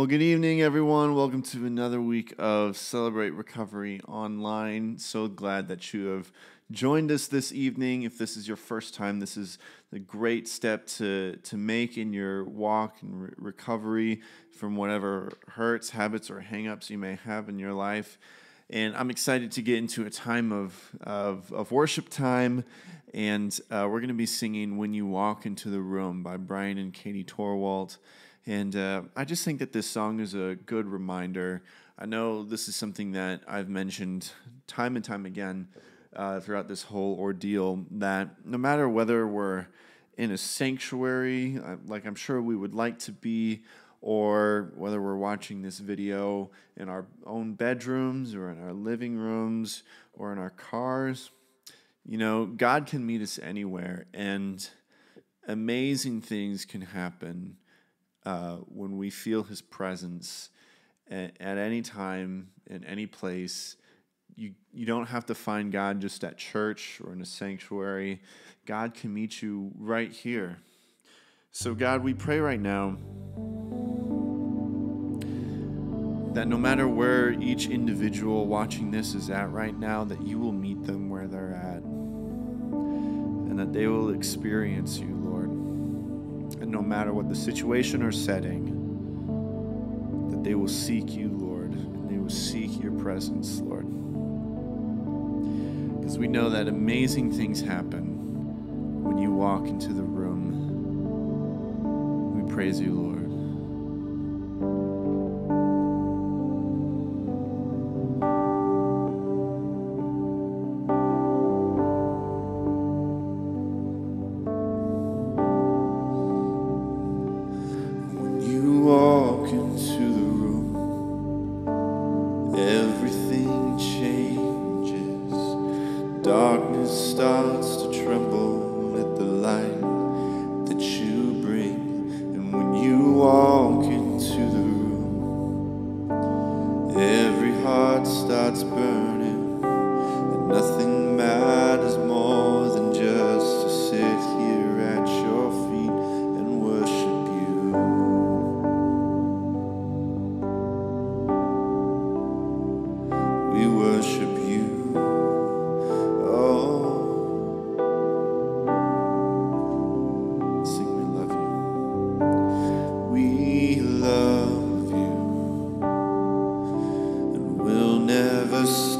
Well, good evening, everyone. Welcome to another week of Celebrate Recovery Online. So glad that you have joined us this evening. If this is your first time, this is a great step to, to make in your walk and re- recovery from whatever hurts, habits, or hangups you may have in your life. And I'm excited to get into a time of, of, of worship time. And uh, we're going to be singing When You Walk Into the Room by Brian and Katie Torwalt. And uh, I just think that this song is a good reminder. I know this is something that I've mentioned time and time again uh, throughout this whole ordeal that no matter whether we're in a sanctuary, uh, like I'm sure we would like to be, or whether we're watching this video in our own bedrooms or in our living rooms or in our cars, you know, God can meet us anywhere and amazing things can happen uh, when we feel His presence at, at any time, in any place. You, you don't have to find God just at church or in a sanctuary. God can meet you right here. So, God, we pray right now that no matter where each individual watching this is at right now, that you will meet them where they're at and that they will experience you, and no matter what the situation or setting, that they will seek you, Lord, and they will seek your presence, Lord. Because we know that amazing things happen when you walk into the room. We praise you, Lord.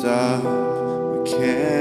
stop. We can't.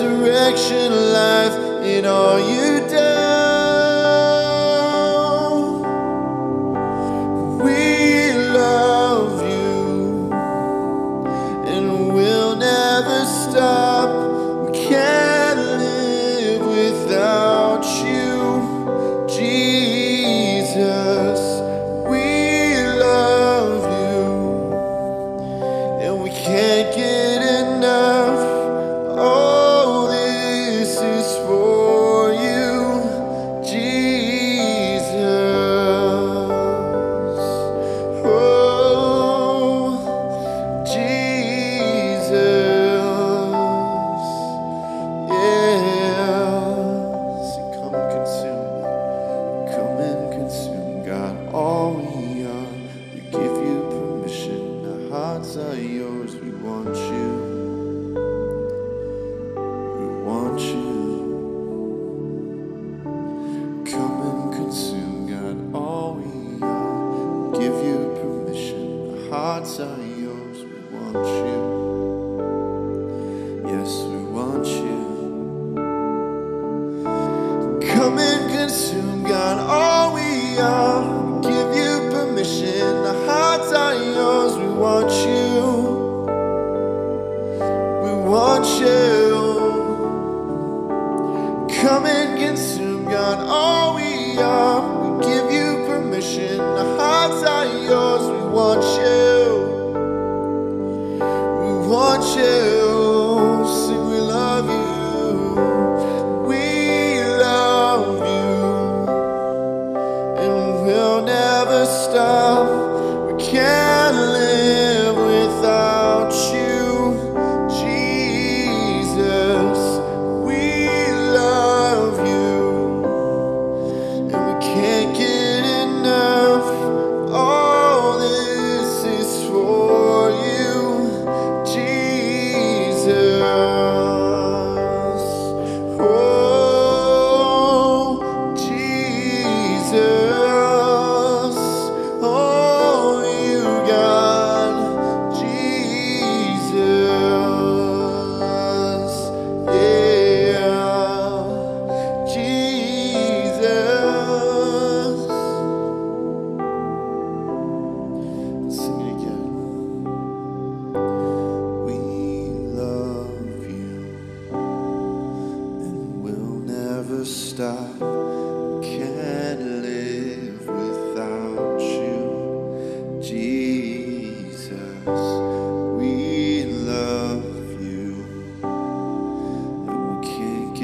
Are life in all you.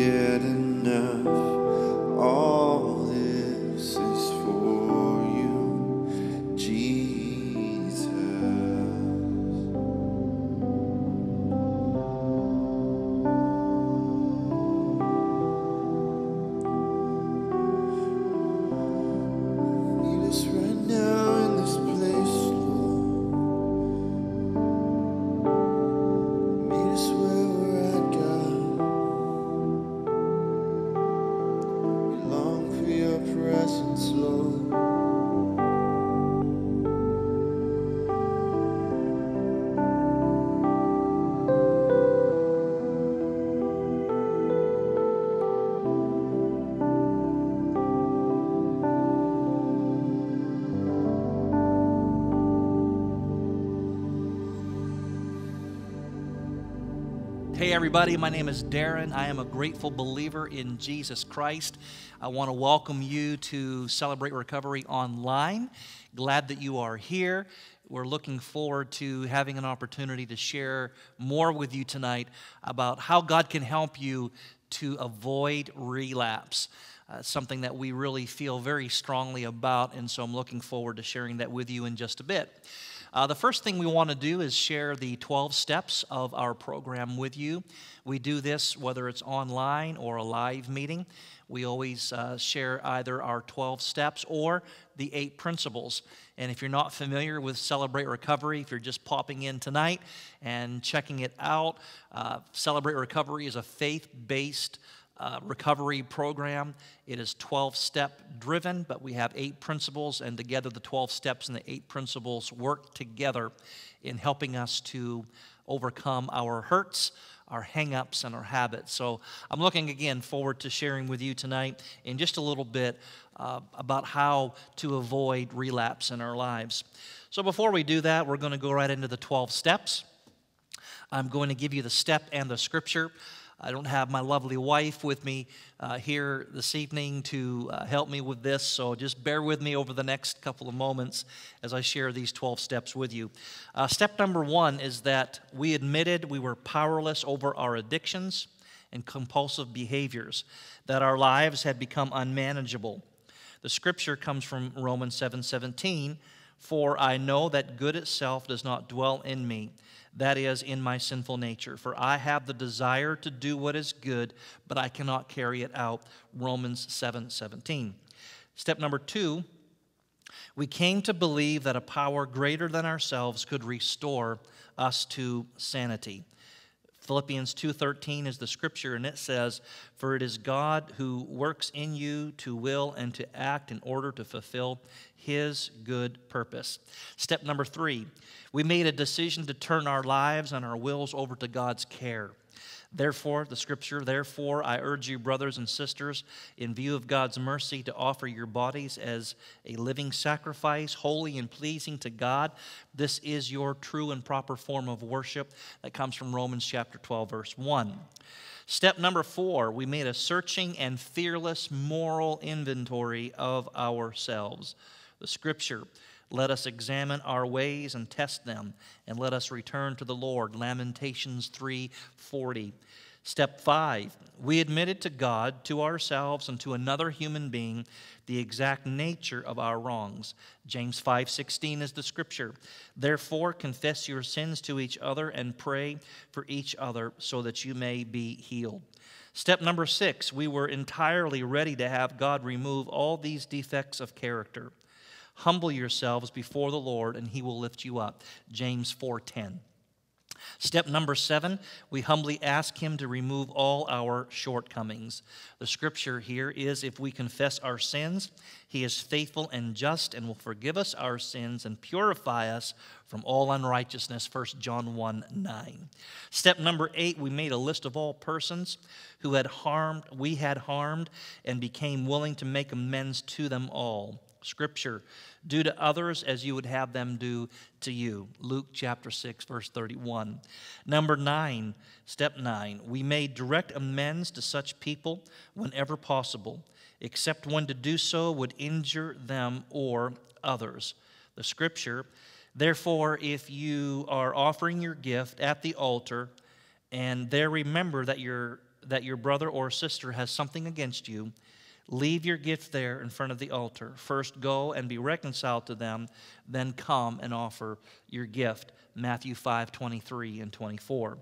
Get enough. Everybody, my name is Darren. I am a grateful believer in Jesus Christ. I want to welcome you to Celebrate Recovery Online. Glad that you are here. We're looking forward to having an opportunity to share more with you tonight about how God can help you to avoid relapse. Uh, something that we really feel very strongly about, and so I'm looking forward to sharing that with you in just a bit. Uh, the first thing we want to do is share the 12 steps of our program with you. We do this whether it's online or a live meeting. We always uh, share either our 12 steps or the eight principles. And if you're not familiar with Celebrate Recovery, if you're just popping in tonight and checking it out, uh, Celebrate Recovery is a faith based uh, recovery program. It is 12 step driven, but we have eight principles, and together the 12 steps and the eight principles work together in helping us to overcome our hurts, our hangups, and our habits. So I'm looking again forward to sharing with you tonight in just a little bit uh, about how to avoid relapse in our lives. So before we do that, we're going to go right into the 12 steps. I'm going to give you the step and the scripture. I don't have my lovely wife with me uh, here this evening to uh, help me with this, so just bear with me over the next couple of moments as I share these 12 steps with you. Uh, step number one is that we admitted we were powerless over our addictions and compulsive behaviors, that our lives had become unmanageable. The scripture comes from Romans 7 17. For I know that good itself does not dwell in me, that is, in my sinful nature. For I have the desire to do what is good, but I cannot carry it out. Romans 7 17. Step number two, we came to believe that a power greater than ourselves could restore us to sanity. Philippians 2:13 is the scripture and it says, "For it is God who works in you to will and to act in order to fulfill his good purpose." Step number 3, we made a decision to turn our lives and our wills over to God's care. Therefore, the scripture, therefore, I urge you, brothers and sisters, in view of God's mercy, to offer your bodies as a living sacrifice, holy and pleasing to God. This is your true and proper form of worship. That comes from Romans chapter 12, verse 1. Step number four, we made a searching and fearless moral inventory of ourselves. The scripture, let us examine our ways and test them, and let us return to the Lord. Lamentations 3:40. Step 5. We admitted to God, to ourselves, and to another human being the exact nature of our wrongs. James 5:16 is the scripture. Therefore confess your sins to each other and pray for each other so that you may be healed. Step number 6, we were entirely ready to have God remove all these defects of character. Humble yourselves before the Lord, and he will lift you up. James 4:10. Step number seven, we humbly ask Him to remove all our shortcomings. The scripture here is if we confess our sins, He is faithful and just and will forgive us our sins and purify us from all unrighteousness. 1 John 1 9. Step number eight, we made a list of all persons who had harmed, we had harmed, and became willing to make amends to them all. Scripture, do to others as you would have them do to you. Luke chapter 6, verse 31. Number nine, step nine, we may direct amends to such people whenever possible, except when to do so would injure them or others. The scripture, therefore, if you are offering your gift at the altar and there remember that your, that your brother or sister has something against you, Leave your gift there in front of the altar. First go and be reconciled to them, then come and offer your gift. Matthew 5 23 and 24.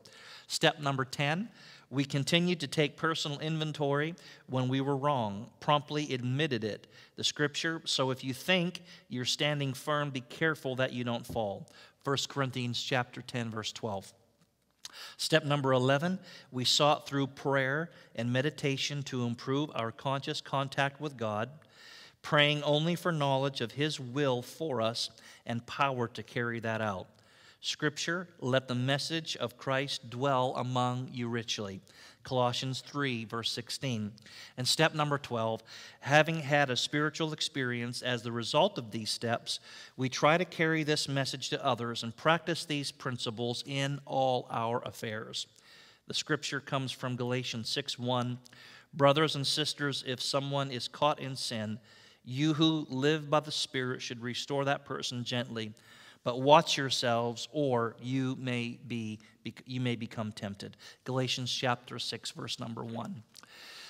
Step number 10 we continued to take personal inventory when we were wrong, promptly admitted it. The scripture, so if you think you're standing firm, be careful that you don't fall. 1 Corinthians chapter 10 verse 12. Step number 11, we sought through prayer and meditation to improve our conscious contact with God, praying only for knowledge of His will for us and power to carry that out. Scripture, let the message of Christ dwell among you richly. Colossians 3, verse 16. And step number 12, having had a spiritual experience as the result of these steps, we try to carry this message to others and practice these principles in all our affairs. The scripture comes from Galatians 6 1. Brothers and sisters, if someone is caught in sin, you who live by the Spirit should restore that person gently but watch yourselves or you may be you may become tempted. Galatians chapter 6 verse number 1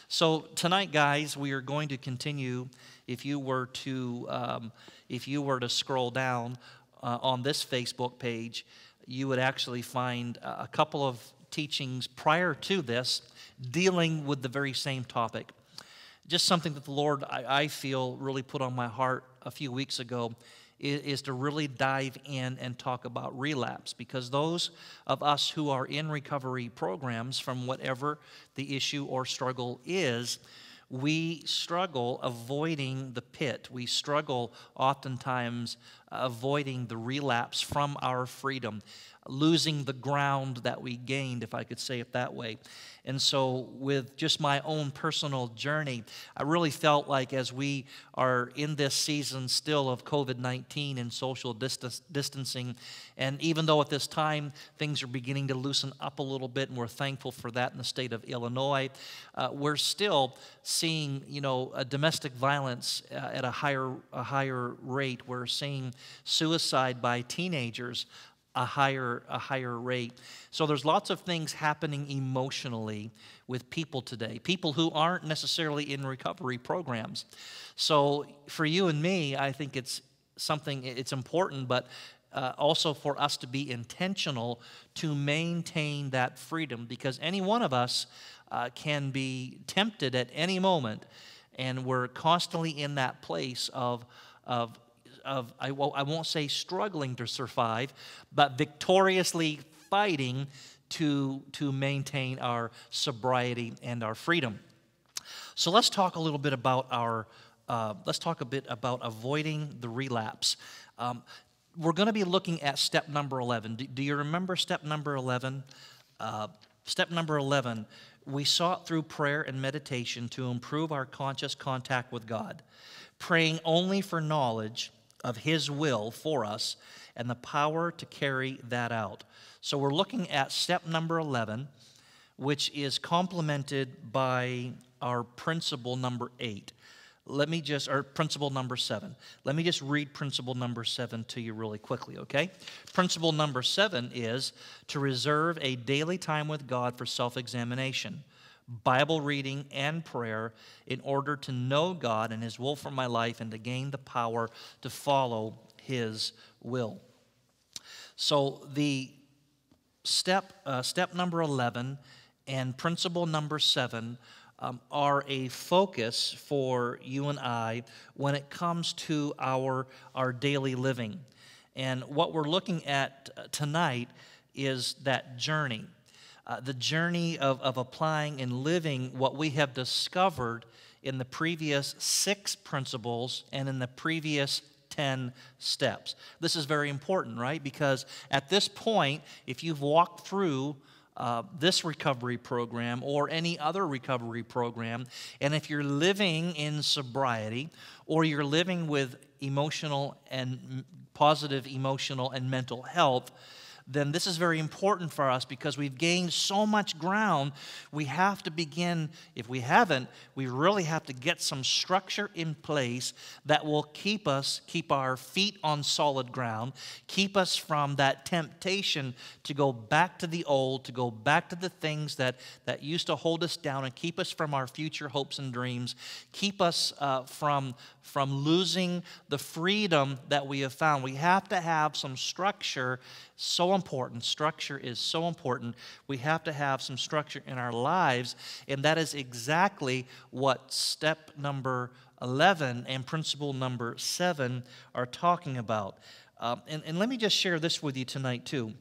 so tonight guys we are going to continue. If you were to um, if you were to scroll down uh, on this facebook page you would actually find a couple of teachings prior to this dealing with the very same topic. Just something that the lord I, I feel really put on my heart a few weeks ago is, is to really dive in and talk about relapse because those of us who are in recovery programs from whatever the issue or struggle is, we struggle avoiding the pit. We struggle oftentimes avoiding the relapse from our freedom losing the ground that we gained, if I could say it that way. And so, with just my own personal journey, I really felt like as we are in this season still of COVID 19 and social distance, distancing, and even though at this time things are beginning to loosen up a little bit, and we're thankful for that in the state of Illinois, uh, we're still seeing, you know, domestic violence uh, at a higher, a higher rate. We're seeing suicide by teenagers a higher, a higher rate. So there's lots of things happening emotionally with people today, people who aren't necessarily in recovery programs. So for you and me, I think it's something, it's important, but uh, also for us to be intentional to maintain that freedom because any one of us uh, can be tempted at any moment, and we're constantly in that place of, of of, I, I won't say struggling to survive, but victoriously fighting to, to maintain our sobriety and our freedom. So let's talk a little bit about our, uh, let's talk a bit about avoiding the relapse. Um, we're going to be looking at step number 11. Do, do, you remember step number 11? Uh, Step number 11 we sought through prayer and meditation to improve our conscious contact with God, praying only for knowledge of His will for us and the power to carry that out. So we're looking at step number 11, which is complemented by our principle number 8 let me just, or principle number seven. Let me just read principle number seven to you really quickly, okay? Principle number seven is to reserve a daily time with God for self examination, Bible reading, and prayer in order to know God and His will for my life and to gain the power to follow His will. So the step, uh, step number 11 and principle number seven um, are a focus for you and I when it comes to our, our daily living. And what we're looking at uh, tonight is that journey uh, the journey of, of applying and living what we have discovered in the previous six principles and in the previous 10 steps. This is very important, right? Because at this point, if you've walked through uh, this recovery program or any other recovery program. And if you're living in sobriety or you're living with emotional and positive emotional and mental health, then this is very important for us because we've gained so much ground. We have to begin, if we haven't, we really have to get some structure in place that will keep us, keep our feet on solid ground, keep us from that temptation to go back to the old, to go back to the things that, that used to hold us down and keep us from our future hopes and dreams, keep us uh, from, from losing the freedom that we have found. We have to have some structure so important. Structure is so important. We have to have some structure in our lives, and that is exactly what step number 11 and principle number 7 are talking about. Um, and, and let me just share this with you tonight, too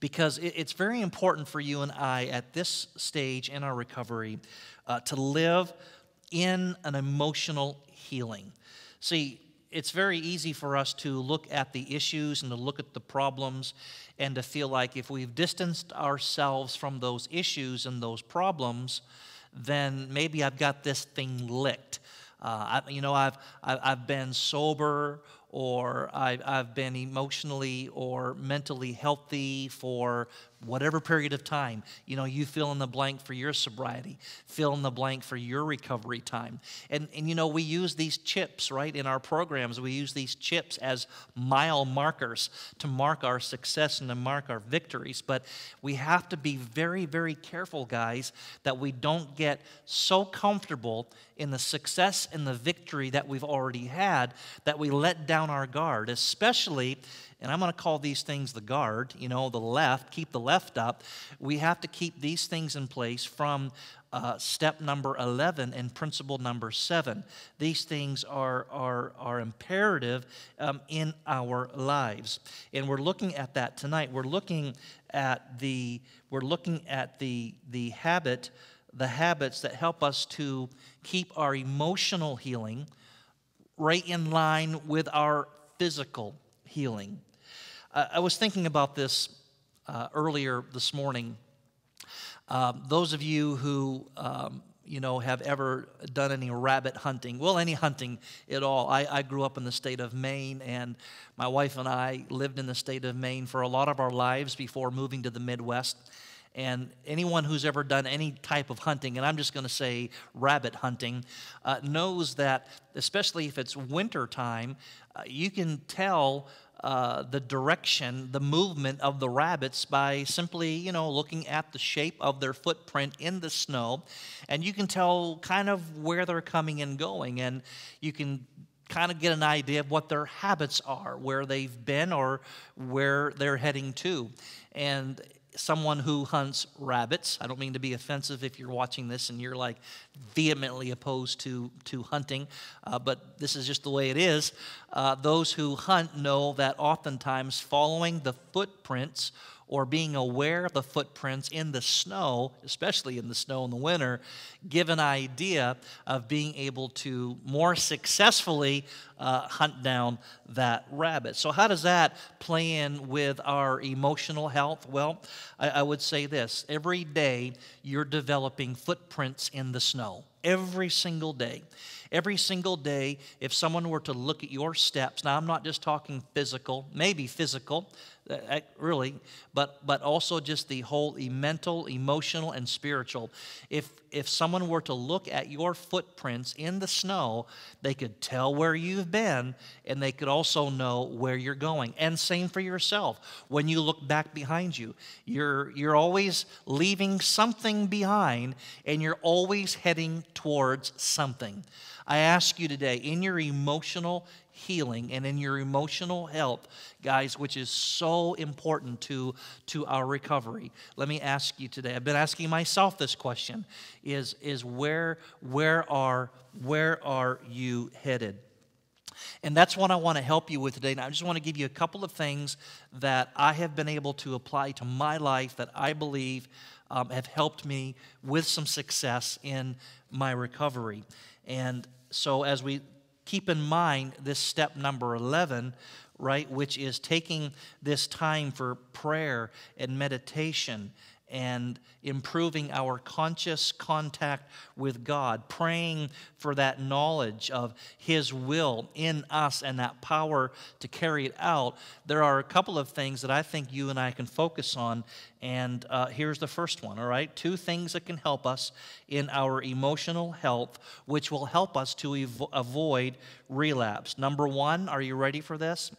because it's very important for you and I at this stage in our recovery uh, to live in an emotional healing. See, it's very easy for us to look at the issues and to look at the problems and to feel like if we've distanced ourselves from those issues and those problems, then maybe I've got this thing licked. Uh, I, you know, I've, I've been sober or I, I've been emotionally or mentally healthy for whatever period of time. You know, you fill in the blank for your sobriety, fill in the blank for your recovery time. And, and you know, we use these chips, right, in our programs. We use these chips as mile markers to mark our success and to mark our victories. But we have to be very, very careful, guys, that we don't get so comfortable in the success and the victory that we've already had that we let down our guard, especially and I'm going to call these things the guard, you know, the left, keep the left up. We have to keep these things in place from uh, step number 11 and principle number 7. These things are, are, are imperative um, in our lives. And we're looking at that tonight. We're looking at the, we're looking at the, the habit, the habits that help us to keep our emotional healing right in line with our physical healing. Uh, I was thinking about this uh, earlier this morning. Um, those of you who um, you know have ever done any rabbit hunting, well, any hunting at all. I, I grew up in the state of Maine, and my wife and I lived in the state of Maine for a lot of our lives before moving to the Midwest. And anyone who's ever done any type of hunting, and I'm just going to say rabbit hunting, uh, knows that, especially if it's winter time, uh, you can tell uh, the direction, the movement of the rabbits by simply, you know, looking at the shape of their footprint in the snow. And you can tell kind of where they're coming and going. And you can kind of get an idea of what their habits are, where they've been or where they're heading to. And someone who hunts rabbits. I don't mean to be offensive if you're watching this and you're like vehemently opposed to, to hunting, uh, but this is just the way it is. Uh, those who hunt know that oftentimes following the footprints or being aware of the footprints in the snow, especially in the snow in the winter, give an idea of being able to more successfully uh, hunt down that rabbit. So, how does that play in with our emotional health? Well, I, I would say this every day you're developing footprints in the snow, every single day. Every single day, if someone were to look at your steps, now I'm not just talking physical, maybe physical, Uh, uh, really, but, but also just the whole mental, emotional, and spiritual. If, if someone were to look at your footprints in the snow, they could tell where you've been and they could also know where you're going. And same for yourself. When you look back behind you, you're, you're always leaving something behind and you're always heading towards something. I ask you today, in your emotional healing and in your emotional health, guys, which is so important to, to our recovery. Let me ask you today. I've been asking myself this question is, is where, where, are, where are you headed? And that's what I want to help you with today. And I just want to give you a couple of things that I have been able to apply to my life that I believe um, have helped me with some success in my recovery. And so, as we keep in mind this step number 11, right, which is taking this time for prayer and meditation and improving our conscious contact with God, praying for that knowledge of His will in us and that power to carry it out, there are a couple of things that I think you and I can focus on. And uh, here's the first one, all right? Two things that can help us in our emotional health, which will help us to avoid relapse. Number one, are you ready for this?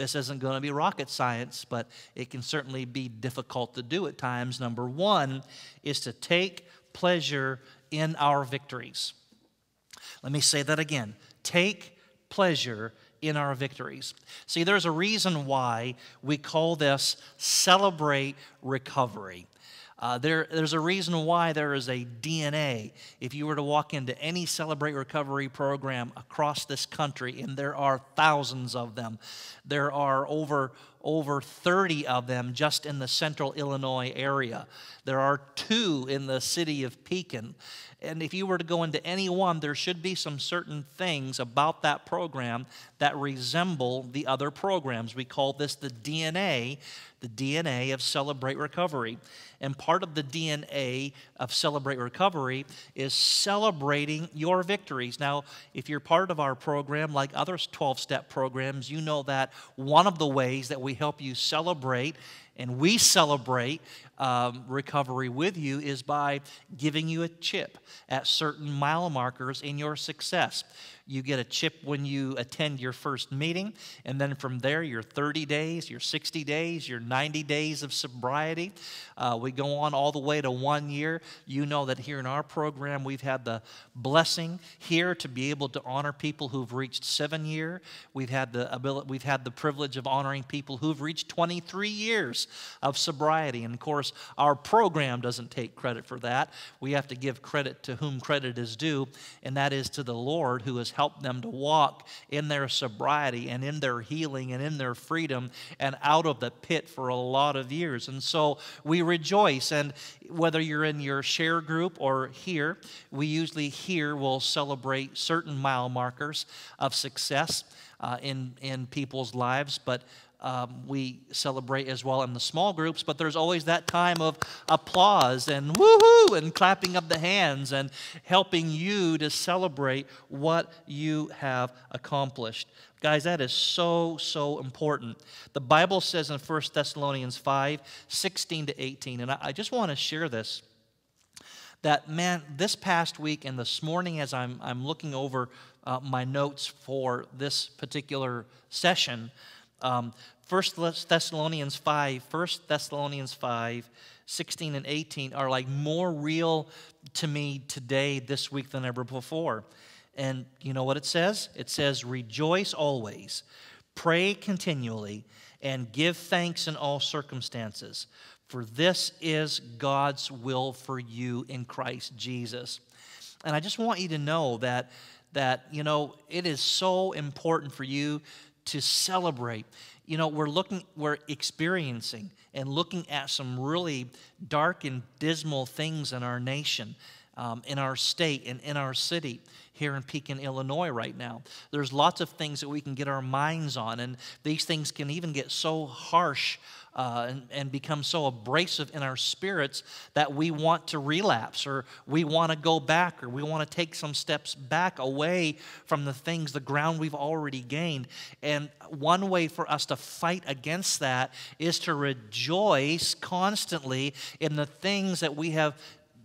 This isn't going to be rocket science, but it can certainly be difficult to do at times. Number one is to take pleasure in our victories. Let me say that again take pleasure in our victories. See, there's a reason why we call this celebrate recovery. Uh, there, there's a reason why there is a DNA. If you were to walk into any Celebrate Recovery program across this country, and there are thousands of them, there are over over 30 of them just in the central Illinois area. There are two in the city of Pekin. And if you were to go into any one, there should be some certain things about that program that resemble the other programs. We call this the DNA, the DNA of Celebrate Recovery. And part of the DNA of Celebrate Recovery is celebrating your victories. Now, if you're part of our program, like other 12 step programs, you know that one of the ways that we help you celebrate and we celebrate um, recovery with you is by giving you a chip at certain mile markers in your success. You get a chip when you attend your first meeting, and then from there, your 30 days, your 60 days, your 90 days of sobriety. Uh, we go on all the way to one year. You know that here in our program, we've had the blessing here to be able to honor people who've reached seven year. We've had the ability, we've had the privilege of honoring people who've reached 23 years of sobriety. And of course, our program doesn't take credit for that. We have to give credit to whom credit is due, and that is to the Lord who has helped them to walk in their sobriety and in their healing and in their freedom and out of the pit for a lot of years. And so we rejoice. And whether you're in your share group or here, we usually here will celebrate certain mile markers of success uh, in, in people's lives. But um, we celebrate as well in the small groups, but there's always that time of applause and woohoo and clapping of the hands and helping you to celebrate what you have accomplished. Guys, that is so, so important. The Bible says in 1 Thessalonians 5 16 to 18, and I just want to share this that man this past week and this morning as i'm, I'm looking over uh, my notes for this particular session um, 1 Thessalonians 5, 1 Thessalonians 5, 16 and 18 are like more real to me today, this week, than ever before. And you know what it says? It says, Rejoice always, pray continually, and give thanks in all circumstances, for this is God's will for you in Christ Jesus. And I just want you to know that that you know it is so important for you to celebrate you know, we're looking, we're experiencing and looking at some really dark and dismal things in our nation, um, in our state, and in our city here in Pekin, Illinois, right now. There's lots of things that we can get our minds on, and these things can even get so harsh uh, and, and become so abrasive in our spirits that we want to relapse or we want to go back or we want to take some steps back away from the things, the ground we've already gained. And one way for us to fight against that is to rejoice constantly in the things that we have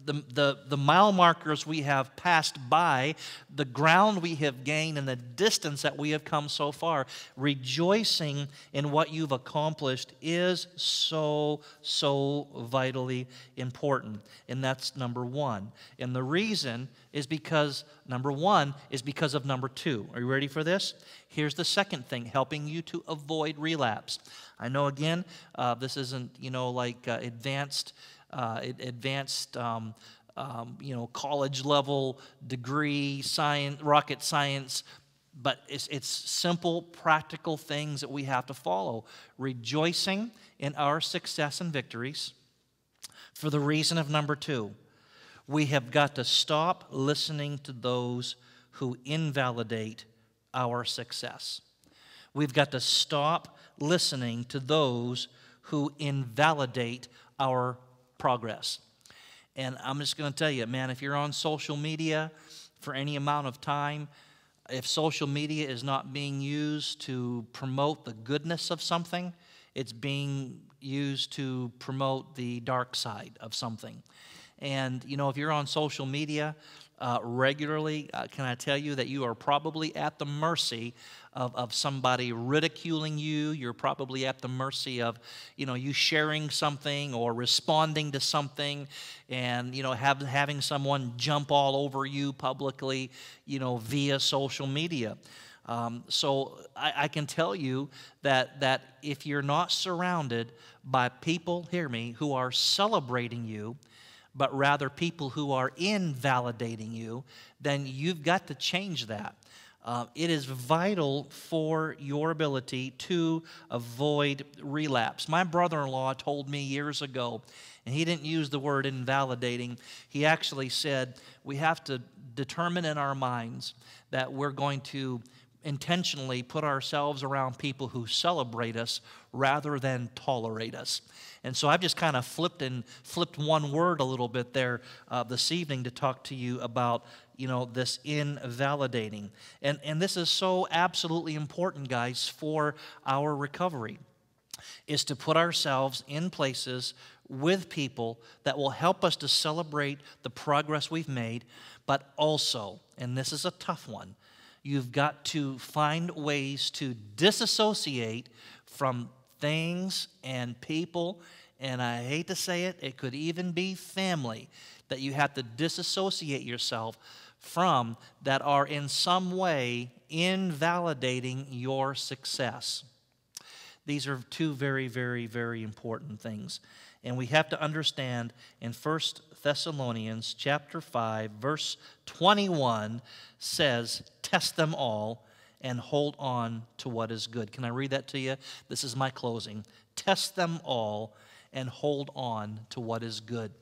the, the, the mile markers we have passed by, the ground we have gained, and the distance that we have come so far. Rejoicing in what you've accomplished is so, so vitally important. And that's number one. And the reason is because, number one, is because of number two. Are you ready for this? Here's the second thing helping you to avoid relapse. I know, again, uh, this isn't, you know, like uh, advanced uh, advanced um, um, you know, college level degree, science, rocket science, but it's, it's simple, practical things that we have to follow. Rejoicing in our success and victories for the reason of number two. We have got to stop listening to those who invalidate our success. We've got to stop listening to those who invalidate our progress. And I'm just going to tell you, man, if you're on social media for any amount of time, if social media is not being used to promote the goodness of something, it's being used to promote the dark side of something. And, you know, if you're on social media uh, regularly, uh, can I tell you that you are probably at the mercy of, of somebody ridiculing you. You're probably at the mercy of, you know, you sharing something or responding to something and, you know, have, having someone jump all over you publicly, you know, via social media. Um, so I, I, can tell you that, that if you're not surrounded by people, hear me, who are celebrating you, but rather people who are invalidating you, then you've got to change that. Uh, it is vital for your ability to avoid relapse. My brother in law told me years ago, and he didn't use the word invalidating, he actually said, We have to determine in our minds that we're going to intentionally put ourselves around people who celebrate us rather than tolerate us. And so I've just kind of flipped and flipped one word a little bit there uh, this evening to talk to you about you know, this invalidating. And, and this is so absolutely important, guys, for our recovery, is to put ourselves in places with people that will help us to celebrate the progress we've made, but also, and this is a tough one, you've got to find ways to disassociate from things and people, and I hate to say it, it could even be family, that you have to disassociate yourself from that are in some way invalidating your success. These are two very, very, very important things. And we have to understand in 1 Thessalonians chapter 5 verse 21 says, "Test them all and hold on to what is good." Can I read that to you? This is my closing. Test them all and hold on to what is good.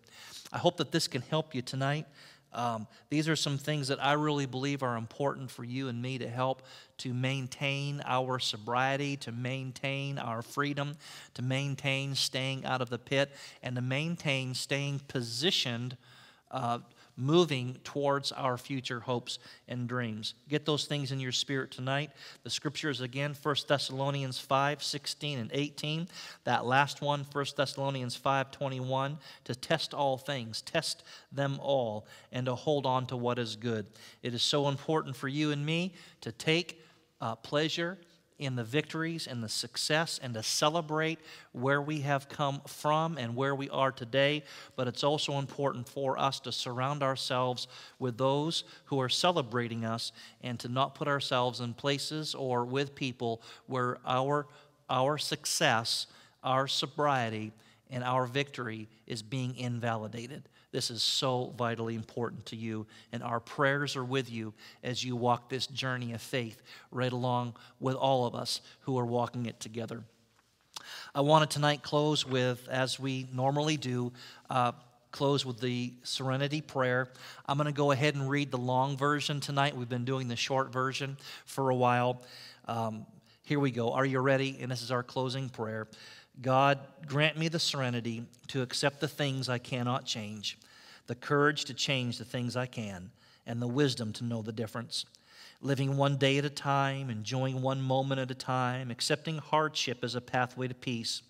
I hope that this can help you tonight. Um, these are some things that I really believe are important for you and me to help to maintain our sobriety, to maintain our freedom, to maintain staying out of the pit, and to maintain staying positioned uh, moving towards our future hopes and dreams. Get those things in your spirit tonight. The scriptures again, 1 Thessalonians 5, 16 and 18. That last one, 1 Thessalonians 5, 21, to test all things, test them all, and to hold on to what is good. It is so important for you and me to take uh, pleasure in the victories and the success and to celebrate where we have come from and where we are today. But it's also important for us to surround ourselves with those who are celebrating us and to not put ourselves in places or with people where our, our success, our sobriety, and our victory is being invalidated. This is so vitally important to you, and our prayers are with you as you walk this journey of faith right along with all of us who are walking it together. I want to tonight close with, as we normally do, uh, close with the serenity prayer. I'm going to go ahead and read the long version tonight. We've been doing the short version for a while. Um, here we go. Are you ready? And this is our closing prayer. God, grant me the serenity to accept the things I cannot change, the courage to change the things I can, and the wisdom to know the difference. Living one day at a time, enjoying one moment at a time, accepting hardship as a pathway to peace,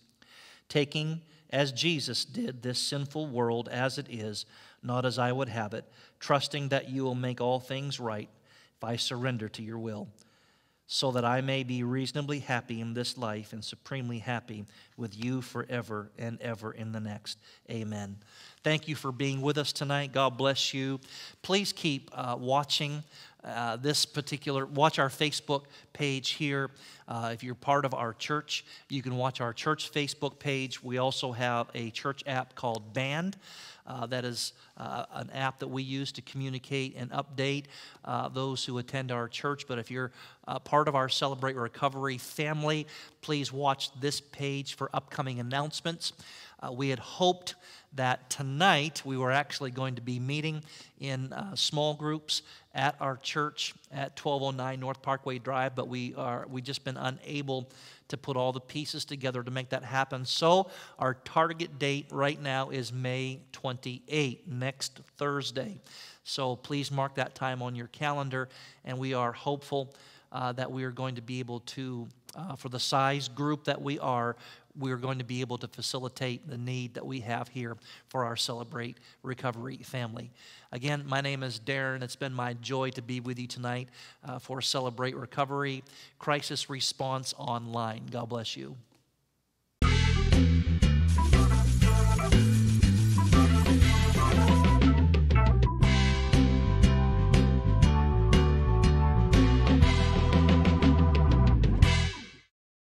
taking, as Jesus did, this sinful world as it is, not as I would have it, trusting that you will make all things right if I surrender to your will, so that I may be reasonably happy in this life and supremely happy with you forever and ever in the next. Amen. Thank you for being with us tonight. God bless you. Please keep uh, watching uh, this particular, watch our Facebook page here. Uh, if you're part of our church, you can watch our church Facebook page. We also have a church app called Band. Uh, that is uh, an app that we use to communicate and update uh, those who attend our church. But if you're uh, part of our Celebrate Recovery family, please watch this page for upcoming announcements. Uh, we had hoped that tonight we were actually going to be meeting in uh, small groups at our church at 1209 North Parkway Drive, but we are we just been unable to put all the pieces together to make that happen. So our target date right now is May 28, next Thursday. So please mark that time on your calendar, and we are hopeful uh, that we are going to be able to, uh, for the size group that we are, we're going to be able to facilitate the need that we have here for our Celebrate Recovery family. Again, my name is Darren. It's been my joy to be with you tonight uh, for Celebrate Recovery Crisis Response Online. God bless you.